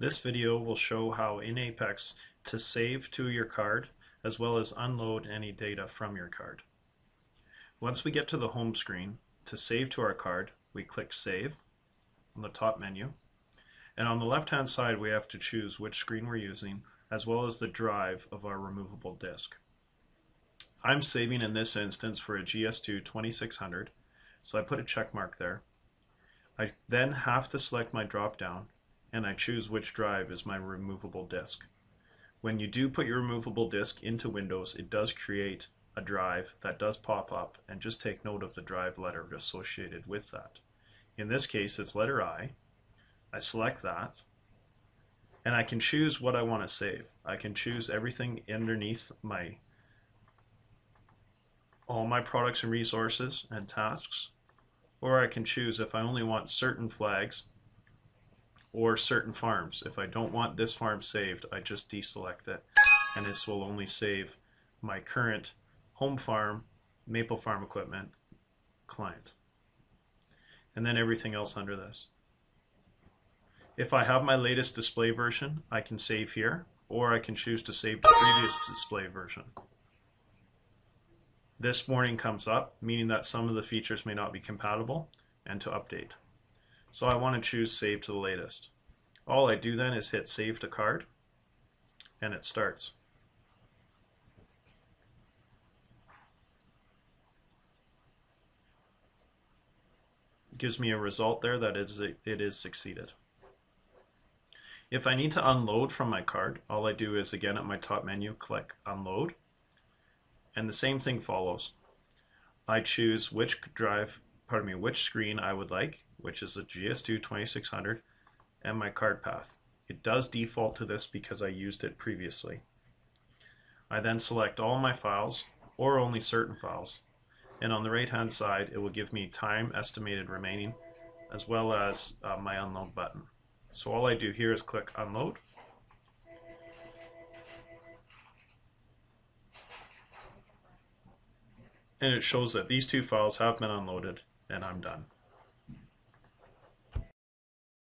This video will show how in Apex to save to your card as well as unload any data from your card. Once we get to the home screen, to save to our card, we click Save on the top menu. And on the left hand side we have to choose which screen we're using as well as the drive of our removable disk. I'm saving in this instance for a GS2 2600 so I put a check mark there. I then have to select my drop down and I choose which drive is my removable disk. When you do put your removable disk into Windows, it does create a drive that does pop up and just take note of the drive letter associated with that. In this case, it's letter I. I select that and I can choose what I want to save. I can choose everything underneath my all my products and resources and tasks or I can choose if I only want certain flags or certain farms. If I don't want this farm saved, I just deselect it and this will only save my current home farm, Maple Farm Equipment client. And then everything else under this. If I have my latest display version, I can save here, or I can choose to save the previous display version. This warning comes up, meaning that some of the features may not be compatible, and to update. So I want to choose Save to the latest. All I do then is hit Save to Card, and it starts. It gives me a result there that is it is succeeded. If I need to unload from my card, all I do is again at my top menu click Unload, and the same thing follows. I choose which drive pardon me, which screen I would like, which is a GS2 2600, and my card path. It does default to this because I used it previously. I then select all my files, or only certain files, and on the right hand side it will give me time estimated remaining, as well as uh, my unload button. So all I do here is click unload, and it shows that these two files have been unloaded and I'm done.